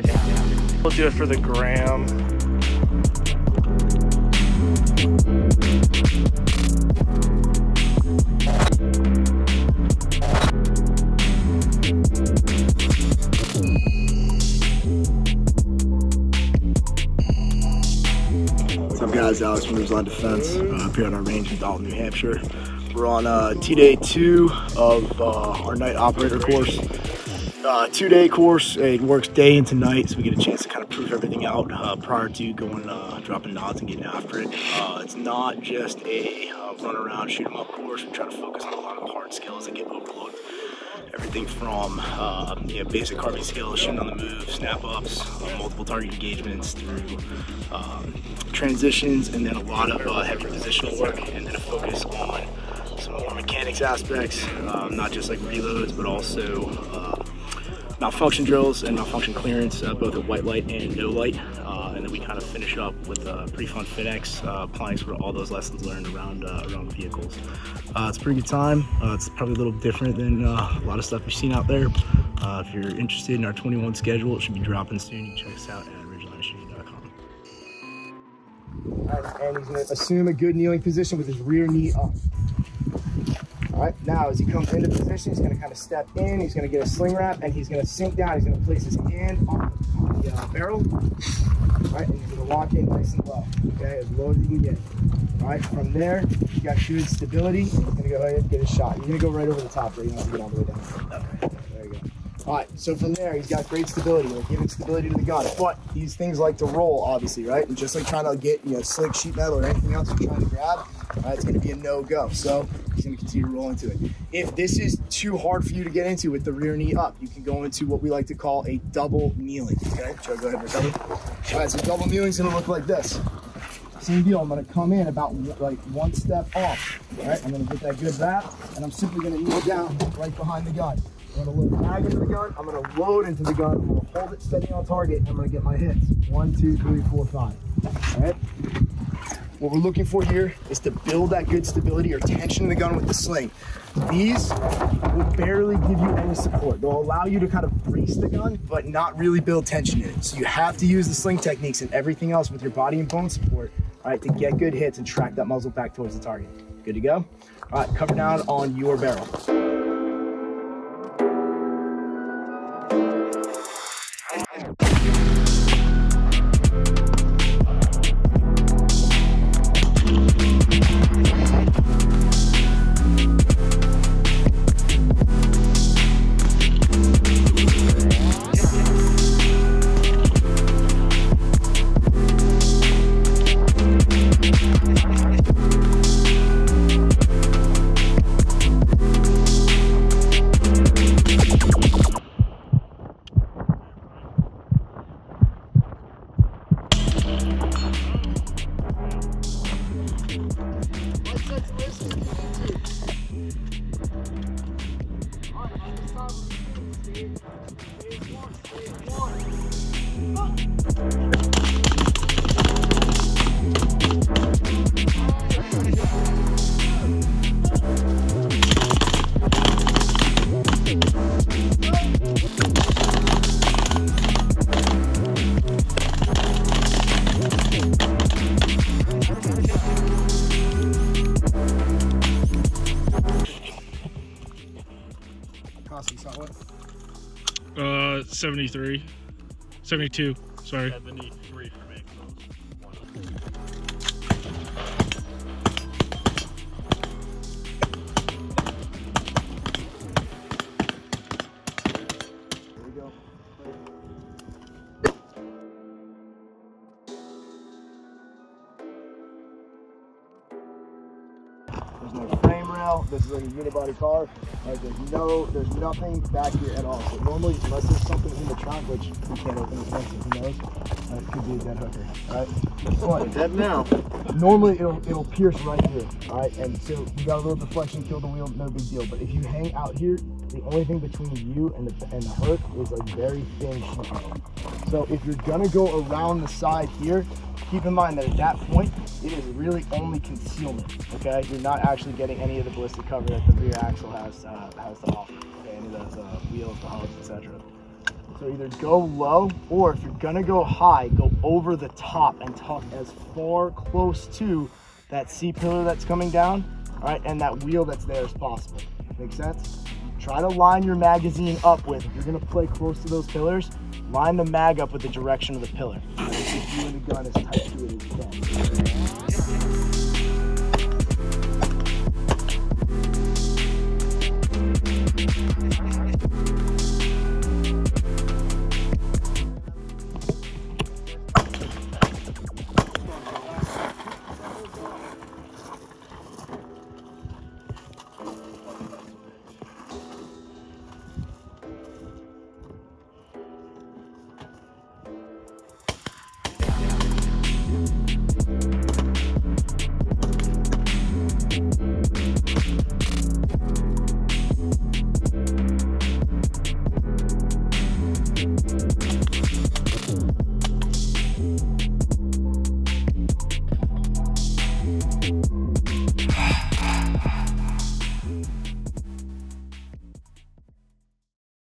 do it for the gram. What's up guys, Alex from Ridgeline Defense, uh, up here at our range in Dalton, New Hampshire. We're on uh, T-Day 2 of uh, our night operator course. Uh, two-day course, it works day into night, so we get a chance to kind of prove everything out uh, prior to going, uh, dropping nods and getting after it. Uh, it's not just a uh, run around, shoot 'em up course. We try to focus on a lot of hard skills that get overlooked. Everything from uh, basic carbine skills, shooting on the move, snap ups, multiple target engagements through um, transitions, and then a lot of heavy positional work, and then a focus on some more mechanics aspects, um, not just like reloads, but also malfunction drills and malfunction clearance, uh, both at white light and no light. Uh, and then we kind of finish up with a pretty fun FinX, uh, applying sort of all those lessons learned around uh, around vehicles. Uh, it's a pretty good time. Uh, it's probably a little different than uh, a lot of stuff you've seen out there. Uh, if you're interested in our 21 schedule, it should be dropping soon. You can check us out at ridgelineshooting.com. and he's going to assume a good kneeling position with his rear knee up. All right, now as he comes into position, he's gonna kind of step in, he's gonna get a sling wrap, and he's gonna sink down. He's gonna place his hand on the uh, barrel, all right, and he's gonna lock in nice and low, okay, as low as he can get. All right, from there, you got good stability, he's gonna go ahead and get a shot. You're gonna go right over the top there, you don't have to get all the way down. Okay, you. All right, so from there, he's got great stability. We're giving stability to the gun, but these things like to roll, obviously, right? And just like trying to get, you know, slick sheet metal or anything else you're trying to grab, it's going to be a no-go. So he's going to continue rolling to roll into it. If this is too hard for you to get into with the rear knee up, you can go into what we like to call a double kneeling. Okay, Joe, go ahead, and recover. All right, so double kneeling is going to look like this. Same deal. I'm going to come in about like one step off. All right, I'm going to get that good wrap, and I'm simply going to kneel down right behind the gun. I'm to load into the gun. I'm to load into the gun. I'm to hold it steady on target. I'm to get my hits. One, two, three, four, five. All right. What we're looking for here is to build that good stability or tension in the gun with the sling. These will barely give you any support. They'll allow you to kind of brace the gun, but not really build tension in it. So you have to use the sling techniques and everything else with your body and bone support, all right, to get good hits and track that muzzle back towards the target. Good to go? All right, cover down on your barrel. Costly shot what? Uh, 73. 72, sorry. 73 for me. Rail. This is like a unibody car. Right, there's no, there's nothing back here at all. So normally, unless there's something in the trunk, which we can't open this thing, so who knows? Uh, that could be a dead hooker. All right. But Dead now. normally it'll it'll pierce right here. All right, and so you got a little deflection, kill the wheel, no big deal. But if you hang out here, the only thing between you and the and the hook is a very thin sheet metal. So if you're gonna go around the side here, keep in mind that at that point it is really only concealment. Okay, you're not actually getting any of the ballistic cover that the rear axle has uh, has to offer. Okay, any of those uh, wheels, the hubs, etc. So either go low or if you're gonna go high, go over the top and tuck as far close to that C pillar that's coming down, all right, and that wheel that's there as possible. Make sense? Try to line your magazine up with, if you're gonna play close to those pillars, line the mag up with the direction of the pillar. You and the gun as tight to it as